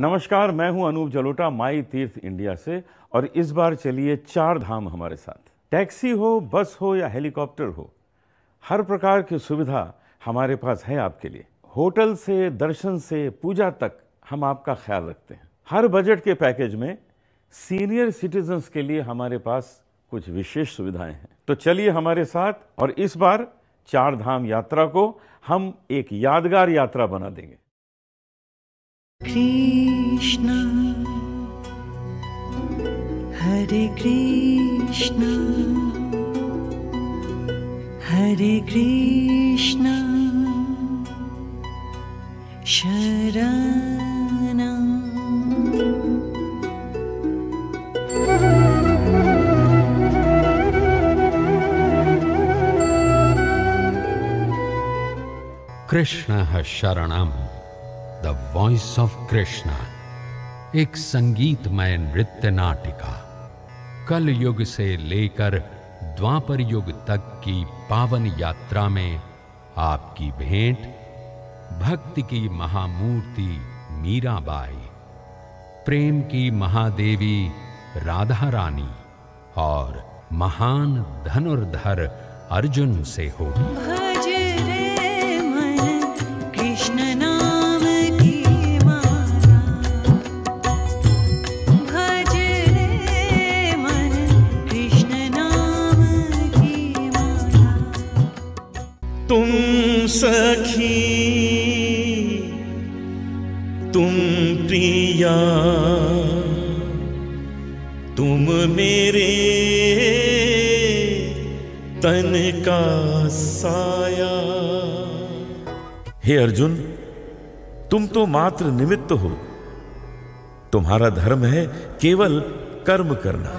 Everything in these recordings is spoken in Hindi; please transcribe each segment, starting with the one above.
नमस्कार, मैं हूँ अनूप जलोटा, माई तीर्थ इंडिया से, और इस बार चलिए चार धाम हमारे साथ। टैक्सी हो, बस हो या हेलीकॉप्टर हो, हर प्रकार की सुविधा हमारे पास है आपके लिए। होटल से, दर्शन से, पूजा तक हम आपका ख्याल रखते हैं। हर बजट के पैकेज में सीनियर सिटीजन्स के लिए हमारे पास कुछ विशेष सुविधाएँ हैं। तो चलिए हमारे साथ, और इस बार चार धाम यात्रा को हम एक यादगार यात्रा बना देंगे। कृष्ण हरे कृष्ण हरे कृष्ण शरणम् कृष्ण शरणम द वॉइस ऑफ़ कृष्णा एक संगीतमय नृत्य नाटिका। कल युग से लेकर द्वापर युग तक की पावन यात्रा में आपकी भेंट, भक्ति की महामूर्ति मीराबाई, प्रेम की महादेवी राधा रानी और महान धनुर्धर अर्जुन से होगी। सखी तुम प्रिया तुम मेरे तन का साया। हे अर्जुन तुम तो मात्र निमित्त हो। तुम्हारा धर्म है केवल कर्म करना।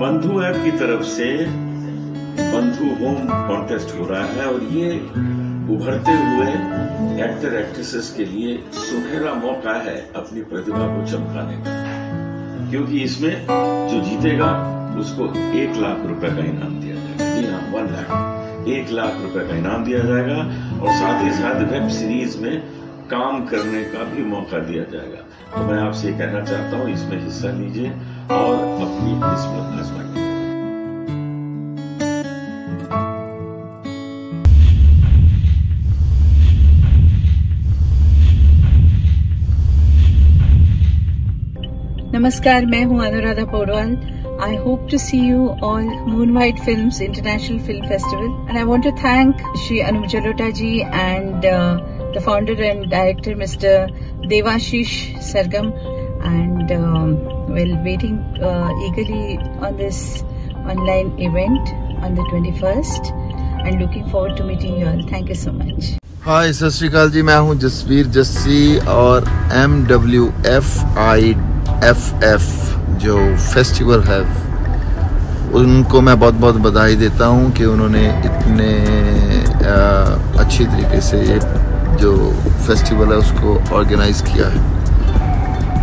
बंधु ऐप की तरफ़ से बंधु होम कॉन्टेस्ट हो रहा है और ये उभरते हुए एक्टर एक्ट्रेसेस के लिए सुनहरा मौका है अपनी प्रतिभा को चमकाने का। क्योंकि इसमें जो जीतेगा, उसको एक लाख रुपए का इनाम दिया जाएगा। जी हाँ वन लाख। एक लाख रुपए का इनाम दिया जाएगा और साथ ही साथ वेब सीरीज़ में काम करने का भी मौका दिया जाएगा। तो मैं आपसे कहना चाहता हूँ, इसमें हिस्सा लीजिए और अपनी किस्मत आजमाइए नमस्कार, मैं हूँ Anuradha Paudwal. I hope to see you all Moonlight Films International Film Festival and I want to thank Shri Anup Jalota ji and uh, the founder and director Mr. Devashish Sargam and um, well waiting uh, eagerly on this online event on the 21st and looking forward to meeting you all. Thank you so much. हाय सत श्रीकाल जी मैं हूं जसवीर जस्सी और M W F I F F जो फेस्टिवल है उनको मैं बहुत बहुत बधाई देता हूँ कि उन्होंने इतने अच्छी तरीके से ये जो फेस्टिवल है उसको ऑर्गेनाइज किया है।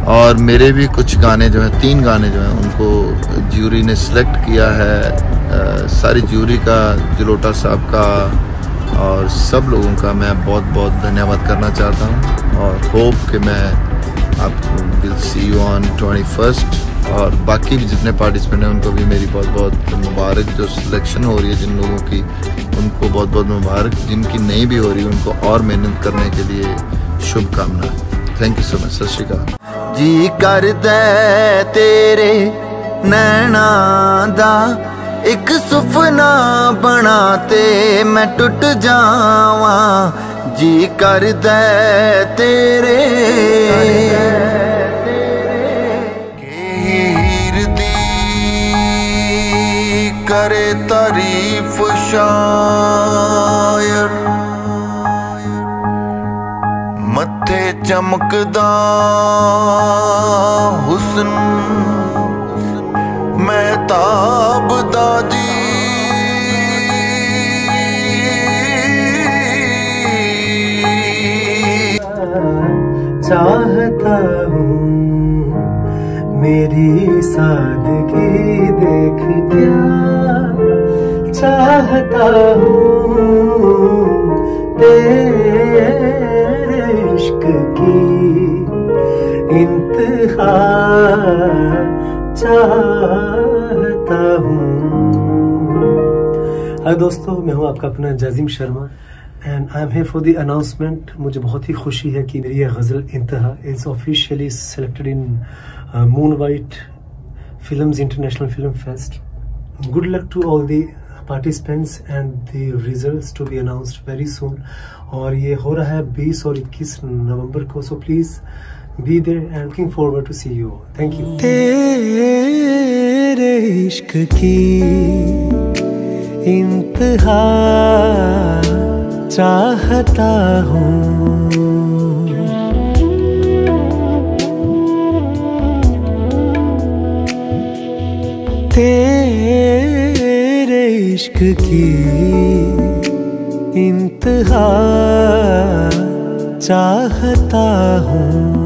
और मेरे भी कुछ गाने जो हैं तीन गाने जो हैं उनको ज्यूरी ने सिलेक्ट किया है। अ, सारी ज्यूरी का जलोटा साहब का और सब लोगों का मैं बहुत बहुत धन्यवाद करना चाहता हूँ। और होप कि मैं आपको will see you on twenty first और बाकी भी जितने पार्टिसिपेंट हैं, उनको भी मेरी बहुत बहुत मुबारक। जो सिलेक्शन हो रही है जिन लोगों की, उनको बहुत बहुत मुबारक। जिनकी नहीं भी हो रही, उनको और मेहनत करने के लिए शुभकामना थैंक यू सो मच सत श्रीकाल जी कर दे तेरे नैना दा। एक सुफना बनाते मैं टूट जावा। जी कर दे तेरे ਕਰੇ ਤਾਰੀਫ ਸ਼ਾਇਰ। ਮੱਥੇ ਚਮਕਦਾ ਹੁਸਨ। ਮਹਿਤਾਬ ਦਾ ਜੀ। ਚਾਹਤਾ ਹੂੰ मेरी सादगी देख क्या चाहता हूँ इश्क की इंतहा चाहता हूँ। हाय दोस्तों, मैं हूँ आपका अपना Jazim Sharma and I am here for the announcement मुझे बहुत ही खुशी है कि मेरी यह गज़ल Inteha is officially selected in Moon White films international film fest good luck to all the participants and the results to be announced very soon और ये हो रहा है 20 और 21 नवंबर को so please be there and looking forward to see you thank you तेरे इश्क की इंतहा चाहता हूँ। तेरे इश्क की इंतहा चाहता हूँ।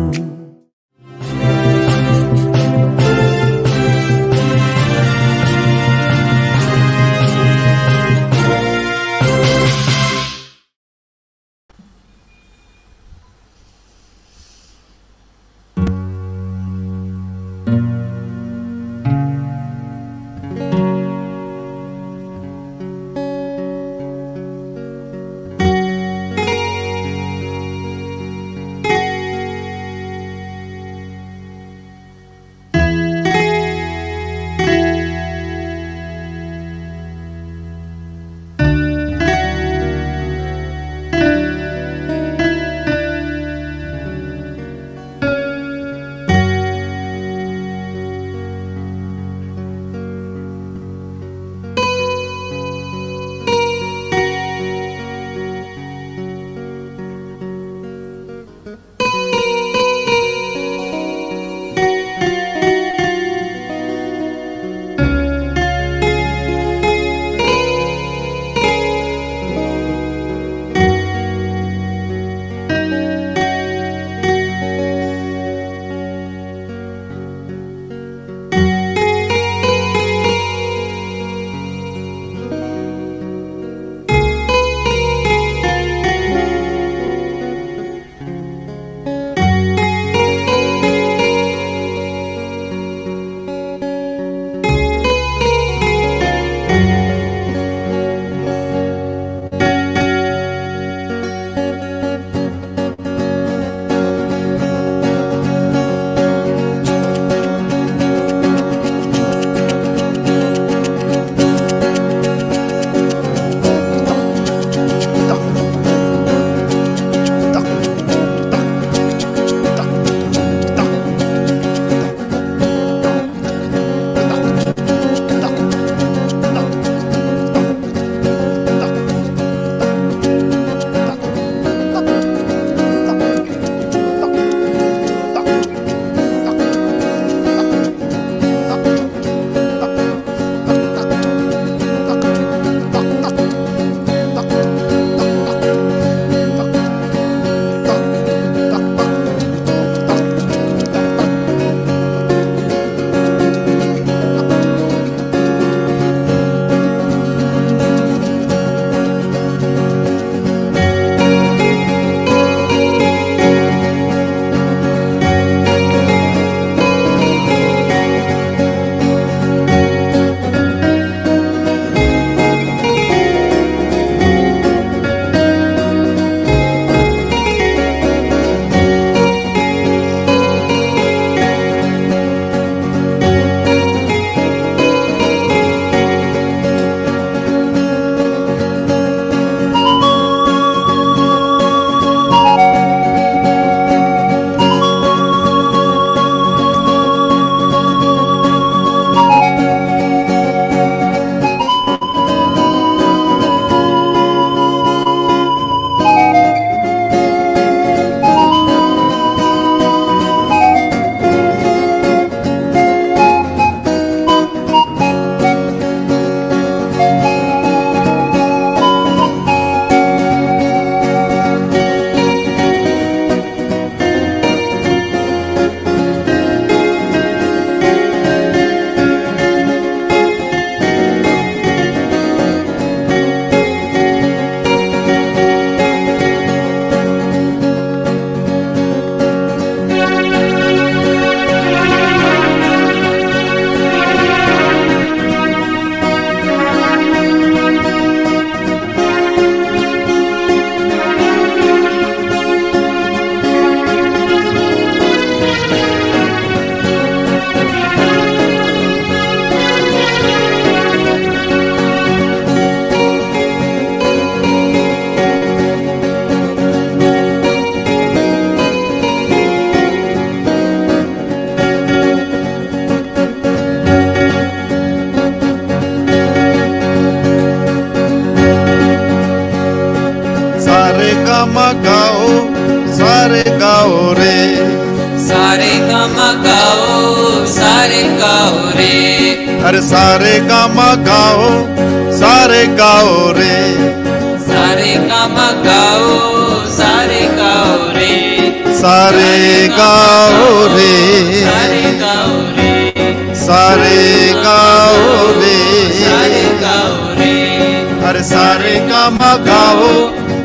गामा गाओ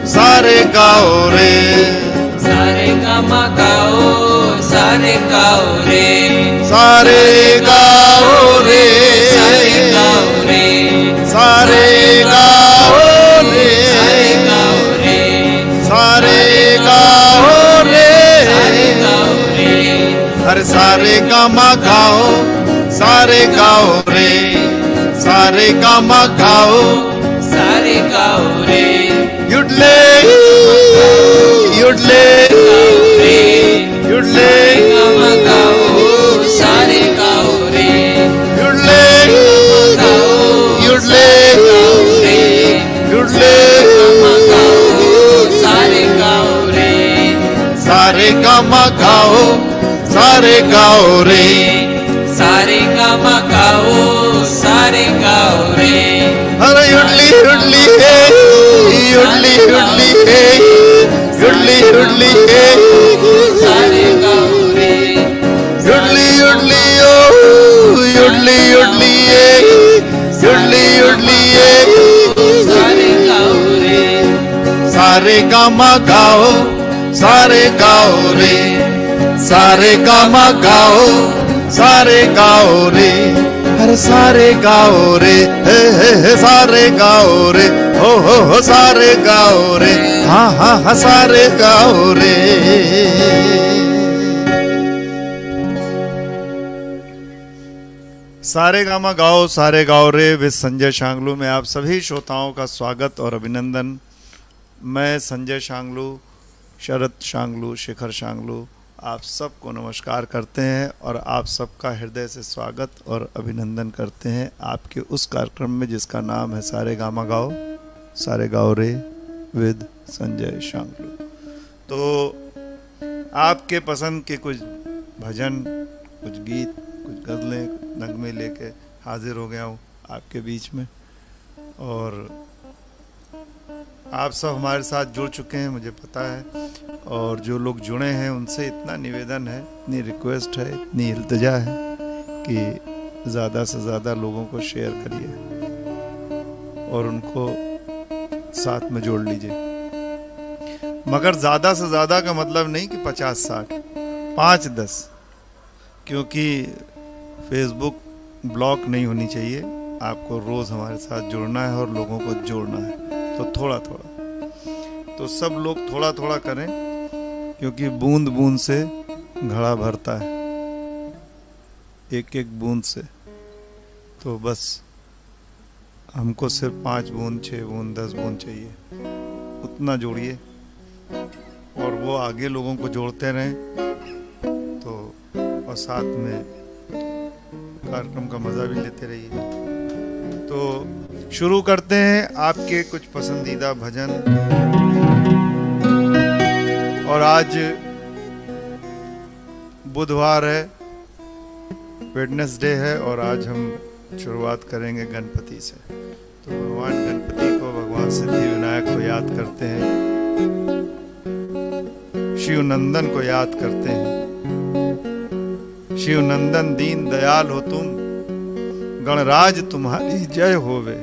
सारे गाओ रे। सारे गामा गाओ सारे गाओ रे। सारे गाओ रे। सारे गाओ रे। सारे गाओ रे। सारे गाओ रे। सारे गाओ रे। सारे गाओ रे। अरे सारे गामा गाओ सारे गाओ रे। सारे गामा गाओ yule kaore yule kama kao sare kaore yule kama kao yule kaore yule kama kao sare kaore sare kama kao sare kaore युडली हे युडली युडली ओ। युडली युडली हे सारे गाओ रे सारे गामा गाओ सारे गाओ रे। सारे गामा गाओ सारे गाओ रे। अरे सारे गाओ रे, हे हे हे, सारे गाओ रे, हो हो हो, सारे गाओ रे हाँ हाँ हाँ सारे गाओ रे। सारे गामा गाओ, सारे गाओ रे विद संजय शांगलू में आप सभी श्रोताओं का स्वागत और अभिनंदन। मैं संजय शांगलू, शरद शांगलू, शिखर शांगलू आप सबको नमस्कार करते हैं और आप सबका हृदय से स्वागत और अभिनंदन करते हैं आपके उस कार्यक्रम में जिसका नाम है सारे गामा गाओ, सारे गाओ रे, विद संजय शांगलू। तो आपके पसंद के कुछ भजन, कुछ गीत, कुछ गज़लें नगमे लेके हाजिर हो गया हूँ आपके बीच में और आप सब हमारे साथ जुड़ चुके हैं, मुझे पता है। और जो लोग जुड़े हैं, उनसे इतना निवेदन है, इतनी रिक्वेस्ट है, इतनी इल्तजा है कि ज़्यादा से ज़्यादा लोगों को शेयर करिए और उनको साथ में जोड़ लीजिए। मगर ज़्यादा से ज़्यादा का मतलब नहीं कि पचास, साठ, पाँच, दस, क्योंकि फेसबुक ब्लॉक नहीं होनी चाहिए। आपको रोज़ हमारे साथ जुड़ना है और लोगों को जोड़ना है। तो थोड़ा थोड़ा तो सब लोग थोड़ा थोड़ा करें, क्योंकि बूंद बूंद से घड़ा भरता है। एक एक बूंद से। तो बस, हमको सिर्फ़ पाँच बूंद छः बूंद, दस बूंद चाहिए। उतना जोड़िए। और वो आगे लोगों को जोड़ते रहें। तो और साथ में कार्यक्रम का मज़ा भी लेते रहिए। तो शुरू करते हैं आपके कुछ पसंदीदा भजन। और आज बुधवार है, वेडनेसडे है, और आज हम शुरुआत करेंगे गणपति से। तो भगवान गणपति को, भगवान सिद्धि विनायक को याद करते हैं। शिव नंदन को याद करते हैं। शिव नंदन दीन दयाल हो तुम। गणराज तुम्हारी जय होवे।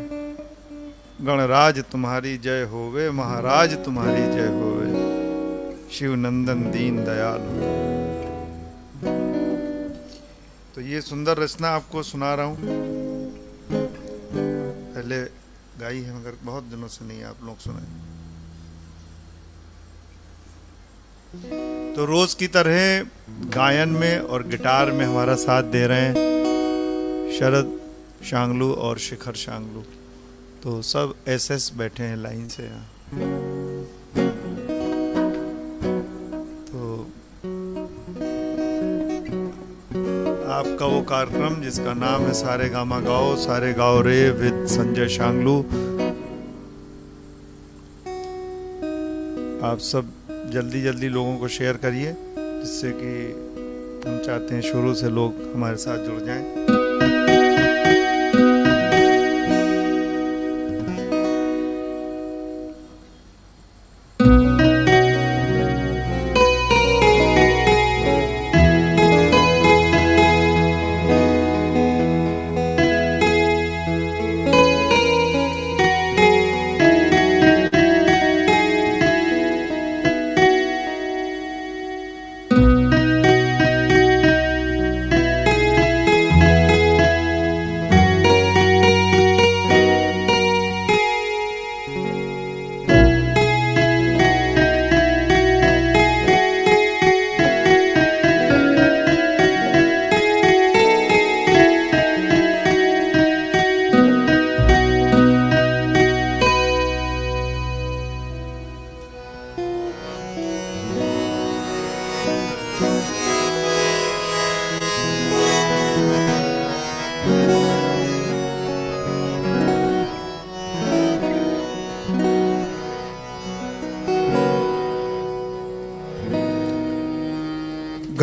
गणराज तुम्हारी जय होवे, महाराज तुम्हारी जय होवे। शिव नंदन दीन दयाल तो ये सुंदर रचना आपको सुना रहा हूँ। पहले गाई है, मगर बहुत दिनों से नहीं आप लोग सुनाए तो रोज की तरह गायन में और गिटार में हमारा साथ दे रहे हैं शरद शांगलू और शिखर शांगलू। तो सब एस एस बैठे हैं लाइन से यहाँ। तो आपका वो कार्यक्रम जिसका नाम है सारे गामा गाओ, सारे गाओ रे विद संजय शांगलू। आप सब जल्दी जल्दी लोगों को शेयर करिए, जिससे कि हम चाहते हैं शुरू से लोग हमारे साथ जुड़ जाएँ।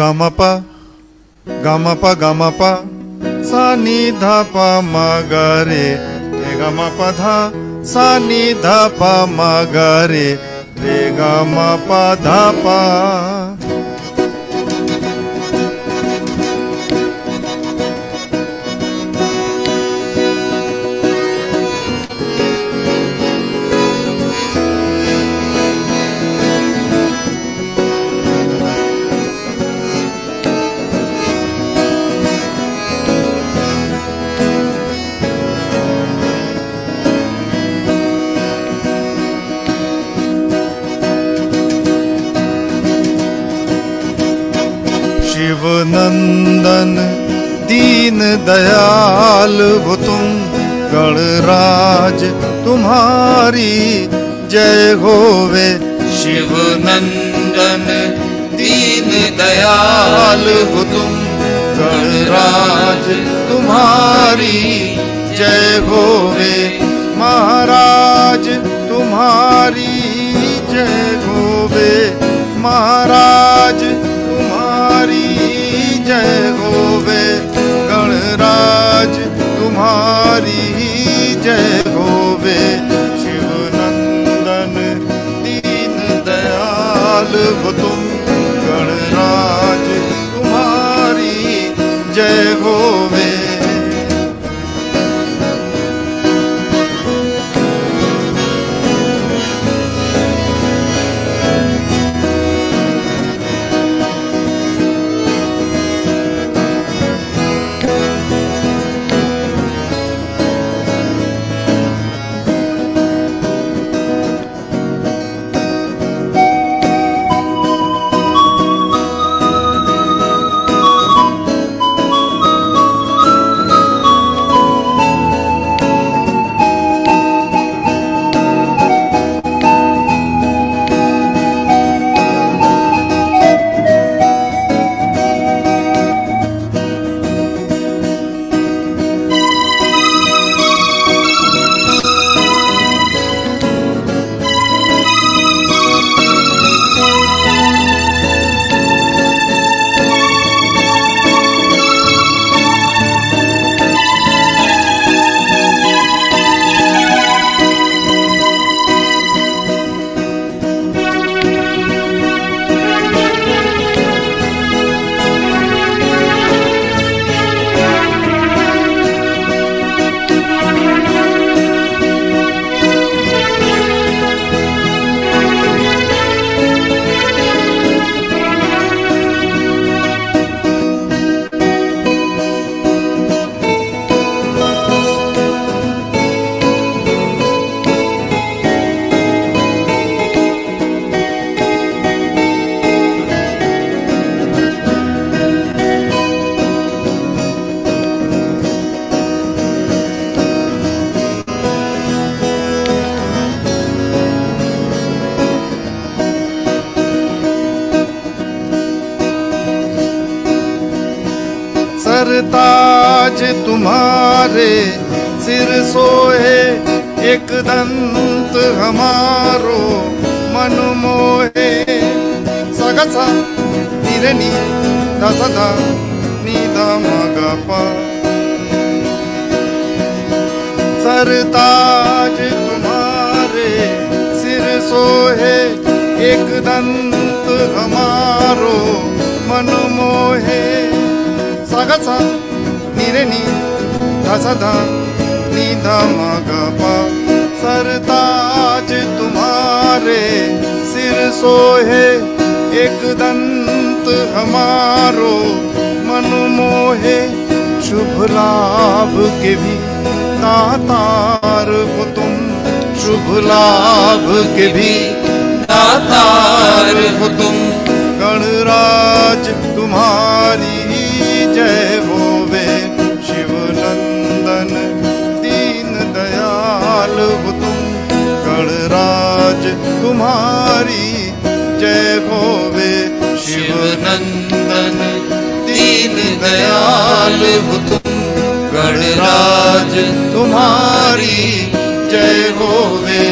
గమప గమప గమప సాని ధప మగరే రే గమ పధ సాని ధప మగరే రే గమ పధ ప नंदन, दीन दयाल, वो तुम गणराज, तुम्हारी जय होवे। शिव नंदन, दीन दयाल हो तुम गणराज, तुम्हारी जय होवे। महाराज, तुम्हारी जय होवे। महाराज तुम्हारी जय होवे। शिव नंदन दीन दयाल हो तुम सरताज तुम्हारे सिर सोहे, एक दंत हमारो मन मोहे। सगस निरनी धसधा निधा मगपा सरताज तुम्हारे सिर सोहे, एक दंत हमारो मन मोहे शुभ लाभ के भी दातार हो तुम। शुभ लाभ के भी दातार हो तुम। गणराज, तुम्हारी जय होवे। शिव नंदन दीन दयाल हो तुम। गणराज, तुम्हारी जय होवे। शिव नंदन दीन दयाल हो तुम गणराज तुम्हारी जय होवे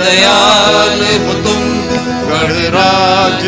दयाल हो तुम गणराज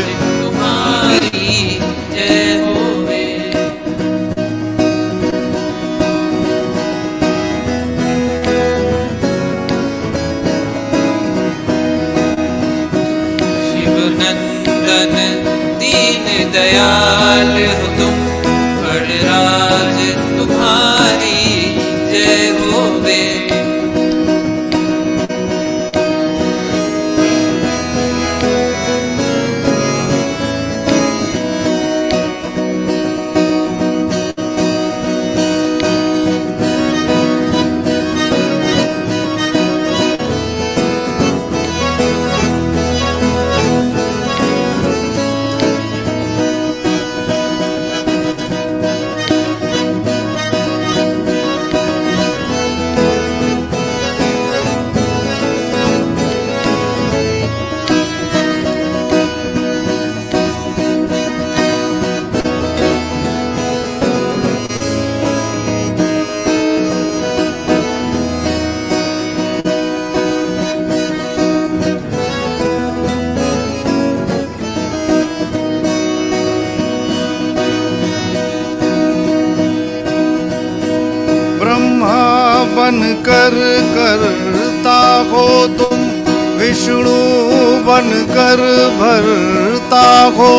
भरता हो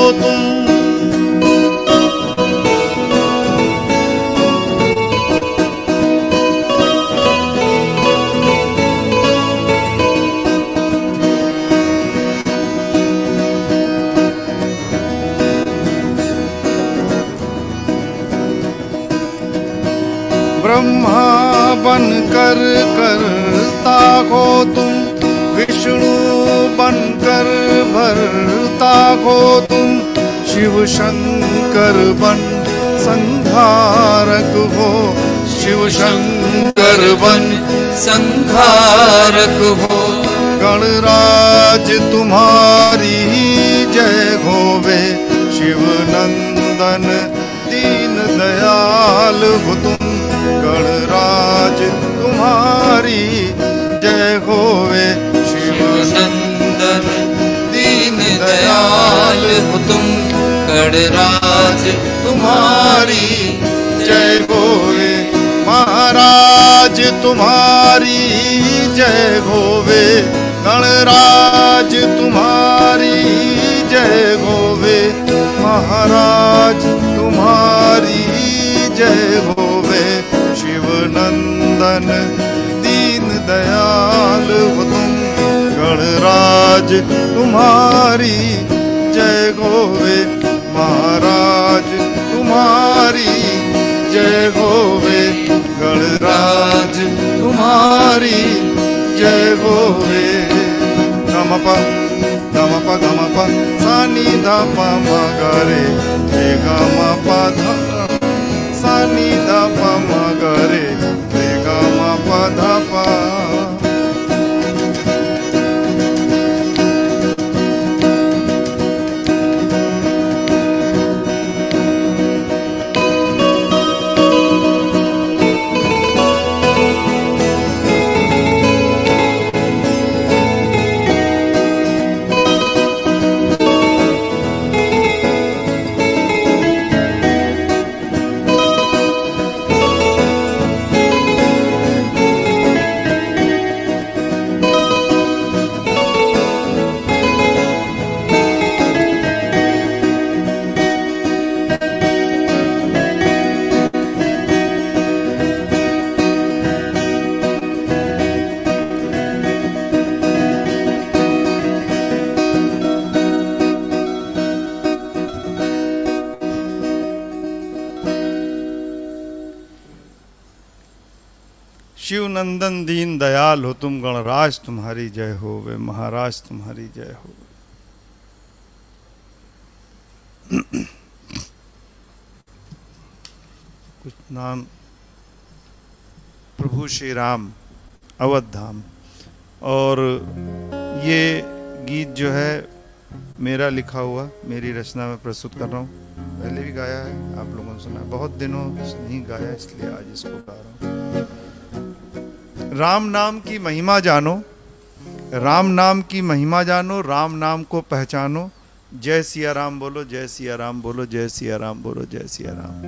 तुम्हारी जय होवे शिव नंदन दीन दयाल हो तुम गणराज तुम्हारी। जय होवे महाराज तुम्हारी। जय होवे गणराज तुम्हारी। जय होवे महाराज तुम्हारी। जय होवे शिव नंदन दीन दयाल हो तुम गणराज तुम्हारी, जय गोवे महाराज तुम्हारी, जय गोवे गणराज तुम्हारी, जय होवे गमप गमप गमप सानी धा पा मा गा रे रे गम पा धा सानी धा पा शिव नंदन दीन दयाल हो तुम गणराज, तुम्हारी जय हो वे महाराज, तुम्हारी जय हो कुछ नाम। प्रभु श्री राम अवध धाम और ये गीत जो है, मेरा लिखा हुआ, मेरी रचना में प्रस्तुत कर रहा हूँ। पहले भी गाया है, आप लोगों ने सुना बहुत दिनों से नहीं गाया, इसलिए आज इसको गा रहा हूँ। राम नाम की महिमा जानो, राम नाम की महिमा जानो, राम नाम को पहचानो। जय सिया राम बोलो, जय सिया राम बोलो, जय सिया राम बोलो, जय सिया राम।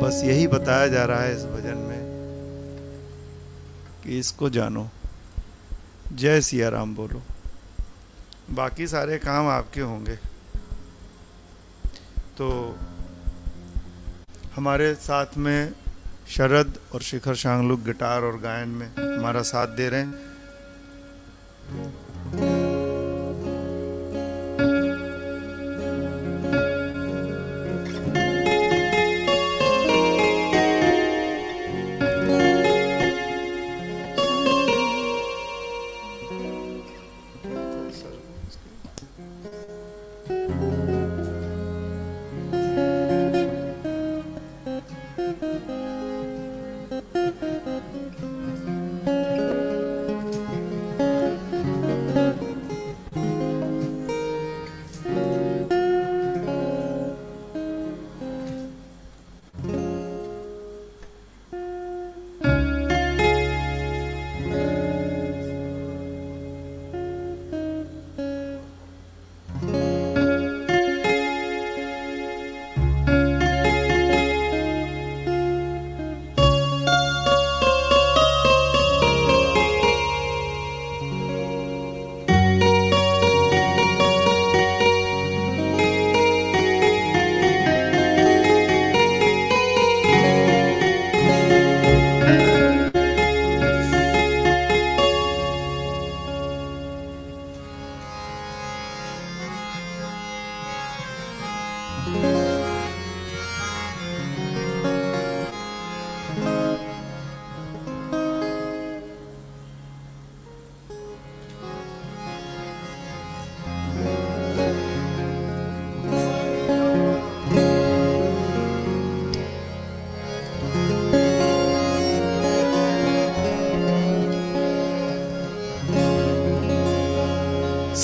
बस यही बताया जा रहा है इस भजन में कि इसको जानो। जय सिया राम बोलो। बाकी सारे काम आपके होंगे। तो हमारे साथ में शरद और शिखर शांगलुक गिटार और गायन में हमारा साथ दे रहे हैं।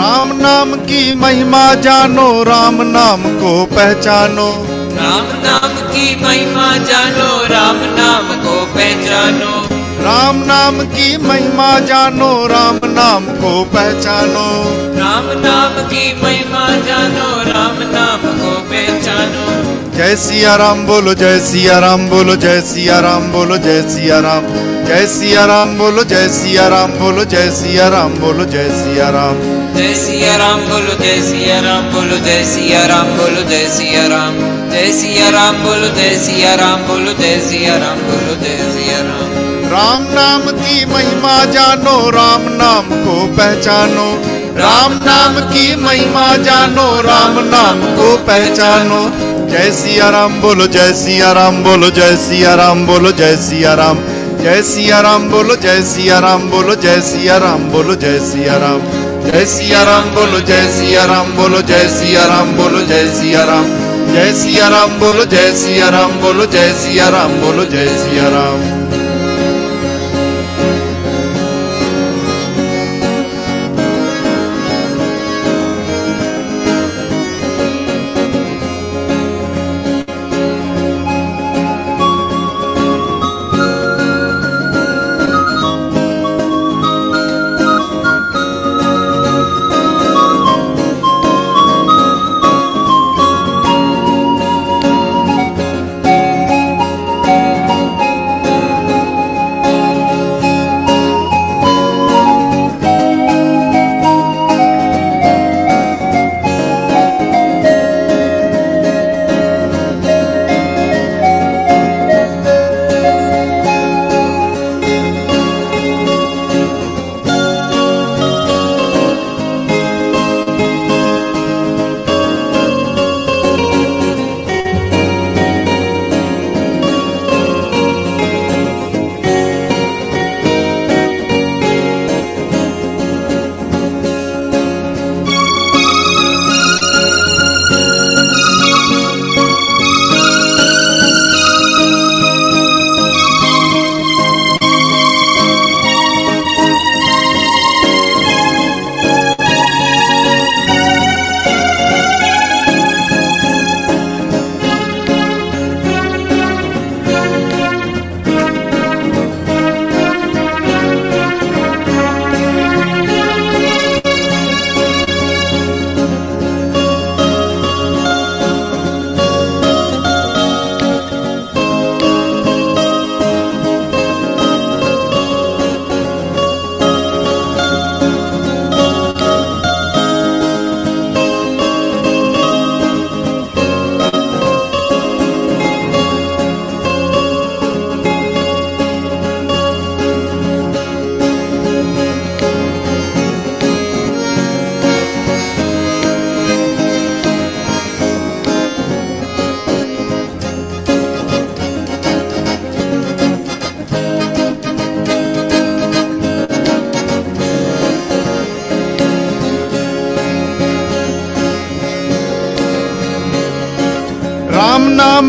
राम नाम की महिमा जानो राम नाम को पहचानो। राम नाम की महिमा जानो राम नाम को पहचानो। राम नाम की महिमा जानो राम नाम को पहचानो। राम नाम की महिमा जानो राम नाम को पहचानो। जय सिया राम बोलो जय सिया राम बोलो जय सिया राम बोलो जय सिया राम। जय सिया राम बोलो जय सिया राम बोलो जय सिया राम बोलो जय सिया राम। जय सिया राम बोलो जय सिया राम बोलो जय सिया राम बोलो जय सिया राम जय सिया राम बोलो जय सिया राम बोलो जय सिया राम बोलो जय सिया राम राम नाम की महिमा जानो राम नाम को पहचानो राम नाम की महिमा जानो राम नाम को पहचानो जय सिया राम बोलो जय सिया राम बोलो जय सिया राम बोलो जय सिया राम जय सिया राम बोलो जय सिया राम बोलो जय सिया राम बोलो जय सिया राम जय सिया राम बोलो जय सिया राम बोलो जय सिया राम बोलो जय सिया राम जय सिया राम बोलो जय सिया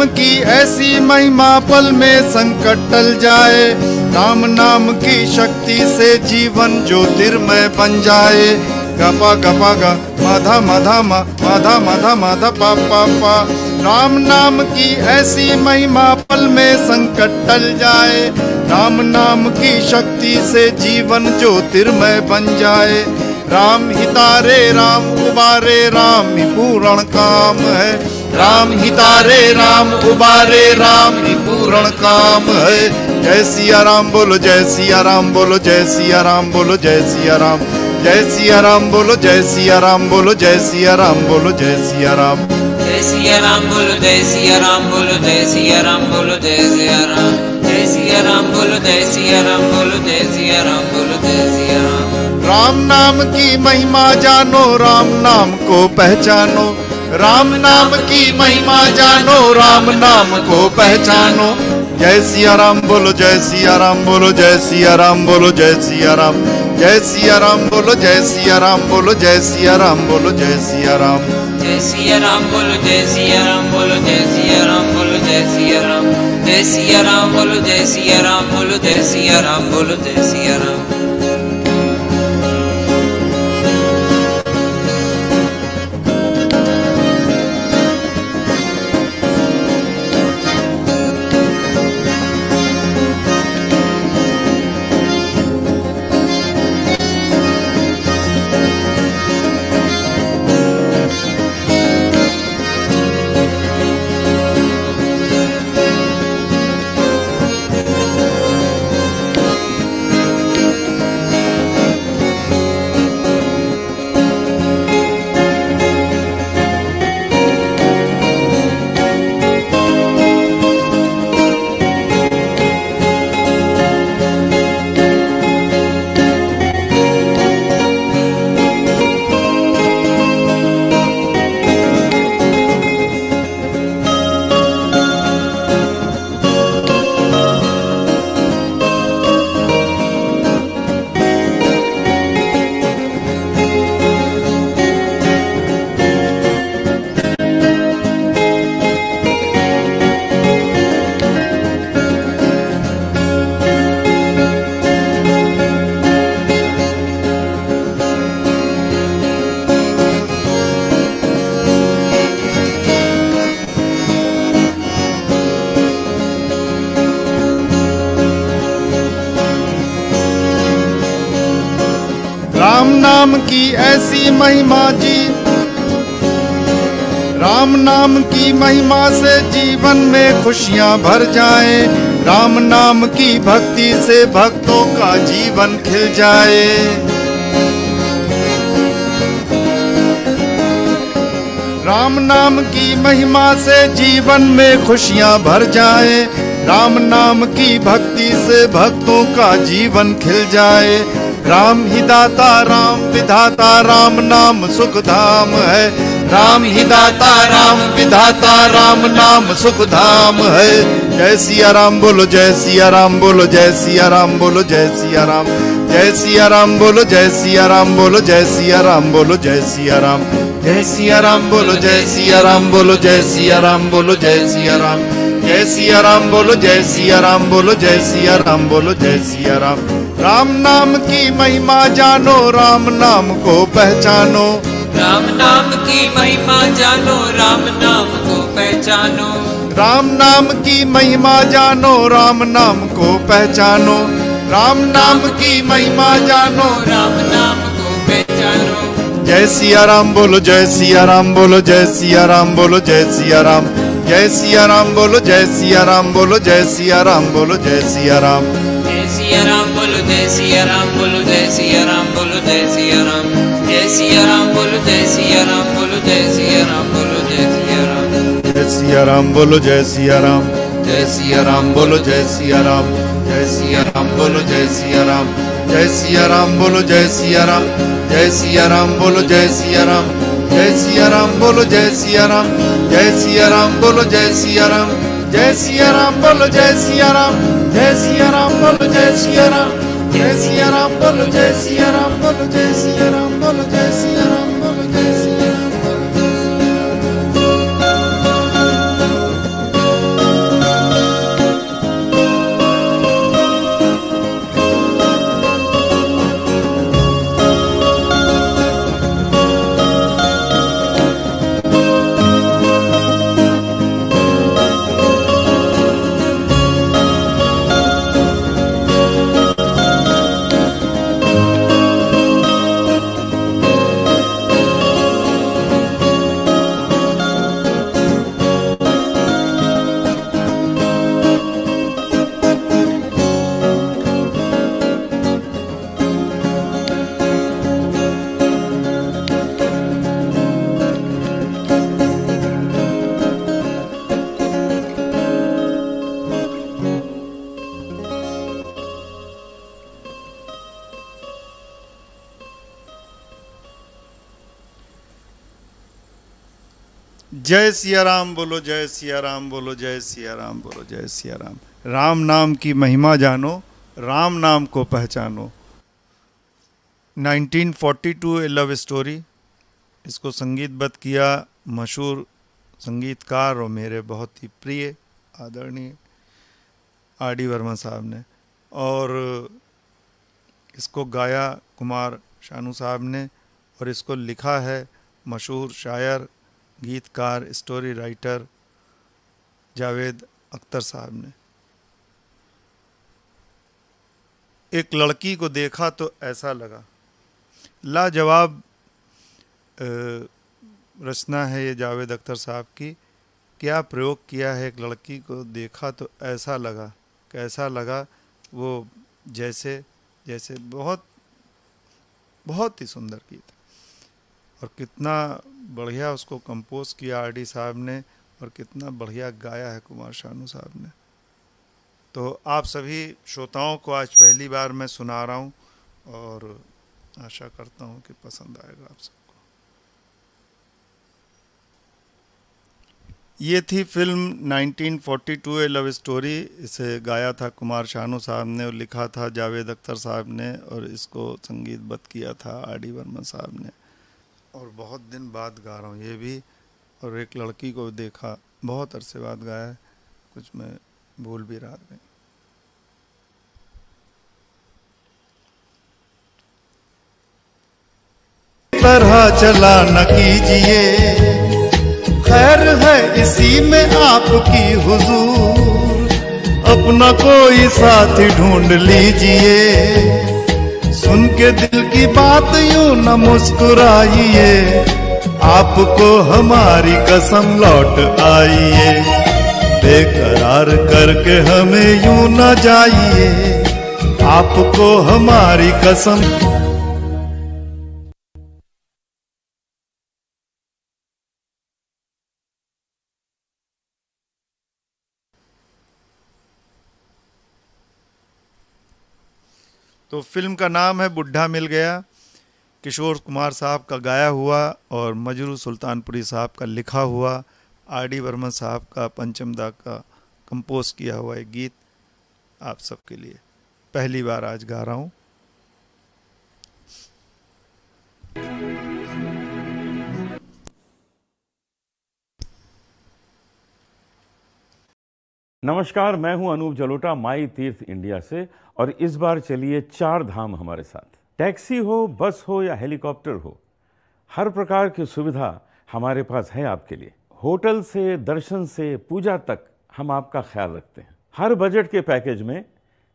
की ऐसी महिमा पल में संकट टल जाए। राम नाम की शक्ति से जीवन ज्योतिर्मय बन जाए। गपा गपा, ग, माधा माधा, मा, माधा माधा माधा, पा पा पा। राम नाम की ऐसी महिमा पल में संकट टल जाए। राम नाम की शक्ति से जीवन ज्योतिर्मय बन जाए। राम हितारे, राम उबारे, राम ही पूर्ण काम है। राम हितारे राम उबारे राम ही पूर्ण काम है जय सिया राम बोलो जय सिया राम बोलो जय सिया राम बोलो जय सिया राम जय सिया राम बोलो जय सिया राम बोलो जय सिया राम बोलो जय सिया राम जय सिया राम बोलो जय सिया राम बोलो जय सिया राम बोलो जय सिया राम जय सिया राम बोलो जय सिया राम बोलो जय सिया राम बोलो जय सिया राम राम नाम की महिमा जानो राम नाम को पहचानो राम नाम की महिमा जानो राम नाम को पहचानो जय सिया राम बोलो जय सिया राम बोलो जय सिया राम बोलो जय सिया राम जय सिया राम बोलो जय सिया राम बोलो जय सिया राम बोलो जय सिया राम जय सिया राम बोलो जय सिया राम बोलो जय सिया राम बोलो जय सिया राम जय सिया राम बोलो जय सिया राम बोलो जय सिया राम बोलो जय सिया राम राम नाम की महिमा से जीवन में खुशियाँ भर जाए। राम नाम की भक्ति से भक्तों का जीवन खिल जाए। राम नाम की महिमा से जीवन में खुशियाँ भर जाए। राम नाम की भक्ति से भक्तों का जीवन खिल जाए। राम ही दाता, राम विधाता, राम नाम सुख धाम है। राम ही दाता राम विधाता राम नाम सुख धाम है जय सिया राम बोलो जय सिया राम बोलो जय सिया राम बोलो जय सिया राम जय सिया राम बोलो जय सिया राम बोलो जय सिया राम बोलो जय सिया राम जय सिया राम बोलो जय सिया राम बोलो जय सिया राम बोलो जय सिया राम जय सिया राम बोलो जय सिया राम बोलो जय सिया राम बोलो जय सिया राम राम नाम की महिमा जानो राम नाम को पहचानो राम नाम की महिमा जानो राम नाम को पहचानो। राम नाम की महिमा जानो राम नाम को पहचानो। राम नाम की महिमा जानो। राम नाम को पहचानो। जय सिया राम बोलो जय सिया राम बोलो जय सिया राम बोलो जय सिया राम जय सिया राम बोलो जय सिया राम बोलो जय सिया राम बोलो जय सिया राम जय सिया राम बोलो जय सिया राम बोलो जय सिया राम बोलो जय Siya Ram Desyaram bolu, Ram bolu, desyaram bolu, desyaram. Desyaram bolu, desyaram. Desyaram bolu, desyaram. Ram, bolu, desyaram. Ram, bolu, desyaram. Desyaram bolu, desyaram. Desyaram bolu, desyaram. Desyaram bolu, desyaram. Desyaram bolu, desyaram. Desyaram bolu, desyaram. Ram, bolu, Jai bolu, Ram all of this जय सिया राम बोलो, जय सिया राम बोलो, जय सिया राम बोलो, जय सिया राम राम नाम की महिमा जानो, राम नाम को पहचानो। 1942 ए लव स्टोरी। इसको संगीतबद्ध किया मशहूर संगीतकार और मेरे बहुत ही प्रिय, आदरणीय आर डी वर्मा साहब ने। और इसको गाया कुमार शानू साहब ने और इसको लिखा है मशहूर शायर गीतकार, स्टोरी राइटर जावेद अख्तर साहब ने। एक लड़की को देखा तो ऐसा लगा, लाजवाब रचना है ये जावेद अख्तर साहब की, क्या प्रयोग किया है एक लड़की को देखा तो ऐसा लगा, कैसा लगा वो जैसे जैसे बहुत बहुत ही सुंदर गीत। और कितना बढ़िया उसको कंपोज किया आर डी साहब ने और कितना बढ़िया गाया है कुमार शानू साहब ने। तो आप सभी श्रोताओं को आज पहली बार मैं सुना रहा हूँ और आशा करता हूँ कि पसंद आएगा आप सबको। ये थी फ़िल्म 1942 ए लव स्टोरी। इसे गाया था कुमार शानू साहब ने और लिखा था जावेद अख्तर साहब ने और इसको संगीतबद्ध किया था आर डी वर्मा साहब ने। और बहुत दिन बाद गा रहा हूँ, ये भी। और एक लड़की को देखा, बहुत अरसे बाद गाया कुछ मैं भूल भी रहा था। तरह चला न कीजिए, खैर है इसी में आपकी हुजूर। अपना कोई साथी ढूंढ लीजिए सुन के दिल की बात यूँ न मुस्कुराइए। आपको हमारी कसम लौट आइए। बेकरार करके हमें यूँ न जाइए। आपको हमारी कसम तो फ़िल्म का नाम है बुढ़ा मिल गया। किशोर कुमार साहब का गाया हुआ और मजरू सुल्तानपुरी साहब का लिखा हुआ, आर डी वर्मा साहब का पंचमदा का कंपोज किया हुआ एक गीत आप सबके लिए पहली बार आज गा रहा हूँ। नमस्कार, मैं हूँ अनूप जलोटा, माई तीर्थ इंडिया से, और इस बार चलिए चार धाम हमारे साथ। टैक्सी हो, बस हो या हेलीकॉप्टर हो, हर प्रकार की सुविधा हमारे पास है आपके लिए। होटल से, दर्शन से, पूजा तक हम आपका ख्याल रखते हैं। हर बजट के पैकेज में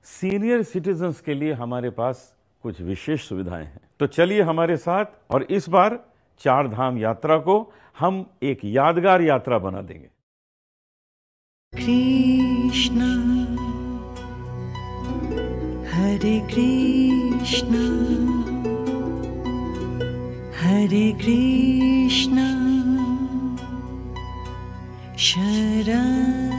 सीनियर सिटीजन्स के लिए हमारे पास कुछ विशेष सुविधाएँ हैं। तो चलिए हमारे साथ, और इस बार चार धाम यात्रा को हम एक यादगार यात्रा बना देंगे। Krishna Hare Krishna Hare Krishna Sharanam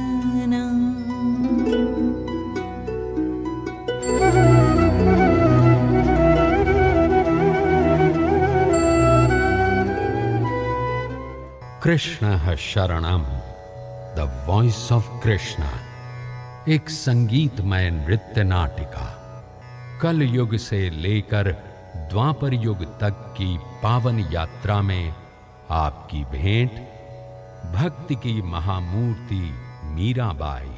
Krishna शरणम द वॉइस ऑफ़ कृष्णा, एक संगीतमय नृत्य नाटिका कल युग से लेकर द्वापर युग तक की पावन यात्रा में आपकी भेंट, भक्ति की महामूर्ति मीराबाई,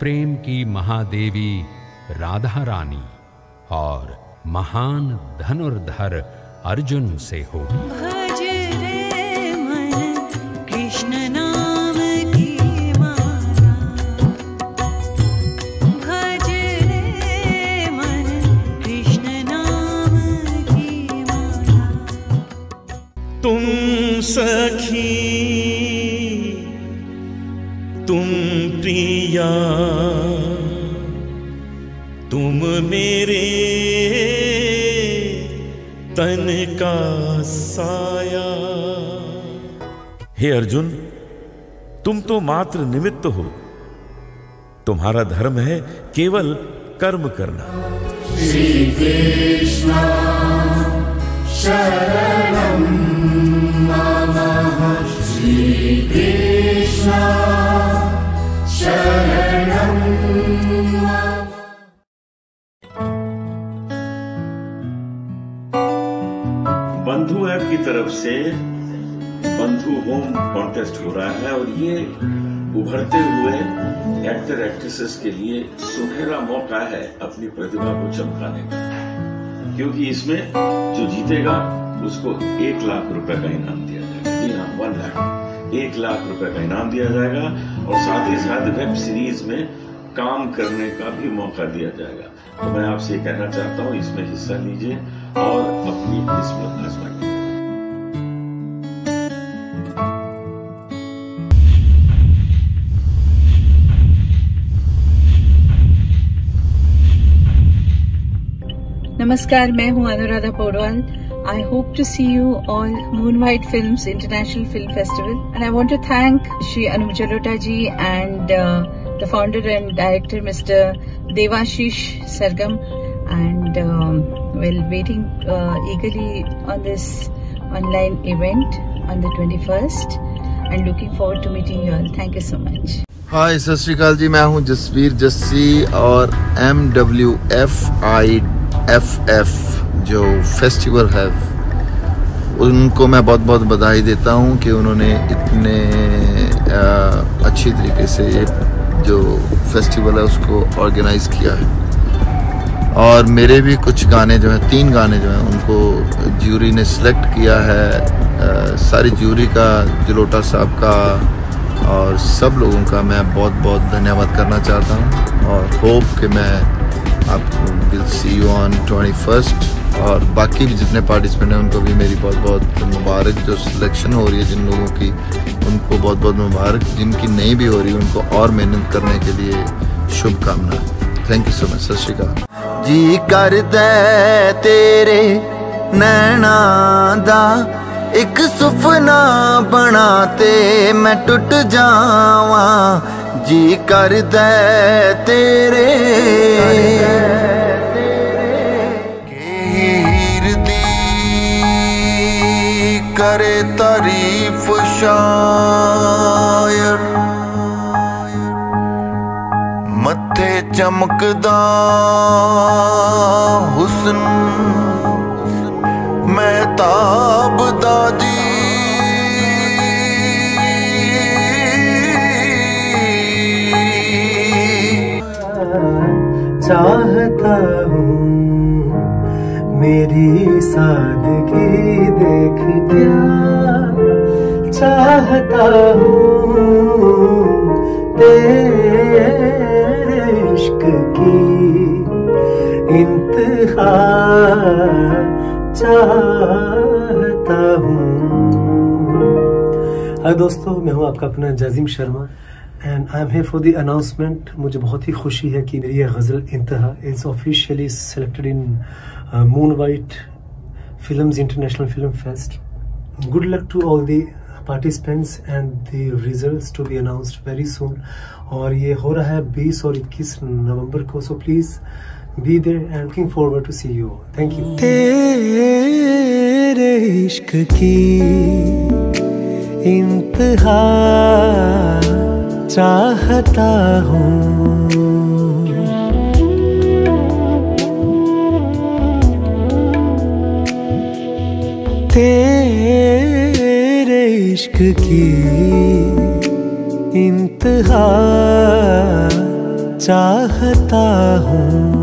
प्रेम की महादेवी राधा रानी और महान धनुर्धर अर्जुन से होगी। सखी तुम प्रिया तुम मेरे तन का साया। हे अर्जुन तुम तो मात्र निमित्त हो। तुम्हारा धर्म है केवल कर्म करना। शरणं मम श्रीकृष्ण शरणं। मम बंधु ऐप की तरफ़ से बंधु होम कॉन्टेस्ट हो रहा है और ये उभरते हुए एक्टर एक्ट्रेसेस के लिए सुनहरा मौका है अपनी प्रतिभा को चमकाने का। क्योंकि इसमें जो जीतेगा, उसको एक लाख रुपए का इनाम दिया जाएगा। जी हाँ वन लाख। एक लाख रुपए का इनाम दिया जाएगा और साथ ही साथ वेब सीरीज़ में काम करने का भी मौका दिया जाएगा। तो मैं आपसे कहना चाहता हूँ, इसमें हिस्सा लीजिए और अपनी किस्मत आजमाइए नमस्कार, मैं हूँ Anuradha Paudwal. I hope to see you all Moonlight Films International Film Festival and I want to thank Shri Anup Jalota ji and uh, the founder and director Mr. Devashish Sargam and um, well waiting uh, eagerly on this online event on the 21st and looking forward to meeting you all. Thank you so much. हाय सत श्रीकाल जी मैं हूं जसवीर जस्सी और M W F I F F जो फेस्टिवल है उनको मैं बहुत बहुत बधाई देता हूँ कि उन्होंने इतने अच्छी तरीके से ये जो फेस्टिवल है उसको ऑर्गेनाइज किया है। और मेरे भी कुछ गाने जो हैं तीन गाने जो हैं उनको ज्यूरी ने सिलेक्ट किया है। आ, सारी ज्यूरी का जलोटा साहब का और सब लोगों का मैं बहुत बहुत धन्यवाद करना चाहता हूँ। और होप कि मैं आपको will see you on twenty first और बाकी भी जितने पार्टिसिपेंट हैं, उनको भी मेरी बहुत बहुत मुबारक जो सिलेक्शन हो रही है जिन लोगों की, उनको बहुत बहुत मुबारक। जिनकी नहीं भी हो रही, उनको और मेहनत करने के लिए शुभकामना। थैंक यू सो मच सत श्रीकाल जी कर दे तेरे नैना दा, एक सुपना बनाते मैं टूट जावा। जी कर दे तेरे करे तारीफ़ शायर। मथे चमकदार हुसन। महताब दाजी चाहता हूँ मेरी सादगी देख क्या चाहता हूँ इश्क की इंतहा चाहता हूँ। हाय दोस्तों, मैं हूँ आपका अपना Jazim Sharma. And I am here for the announcement मुझे बहुत ही खुशी है कि मेरी ये गज़ल Inteha it's officially selected in Moon White film international film fest good luck to all the participants and the results to be announced very soon और ये हो रहा है 20 और 21 नवंबर को so please be there and looking forward to see you thank you तेरे इश्क की इंतहा चाहता हूँ। तेरे इश्क की इंतहा चाहता हूँ।